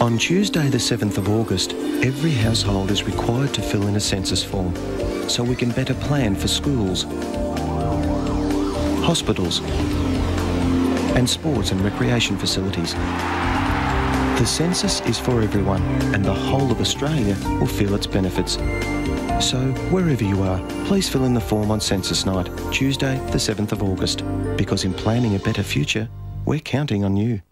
On Tuesday, the 7th of August, every household is required to fill in a census form so we can better plan for schools, hospitals, and sports and recreation facilities. The census is for everyone, and the whole of Australia will feel its benefits. So, wherever you are, please fill in the form on census night, Tuesday, the 7th of August, because in planning a better future, we're counting on you.